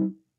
Mm-hmm.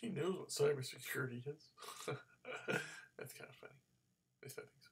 She knows what cybersecurity is. That's kind of funny. At least I think so.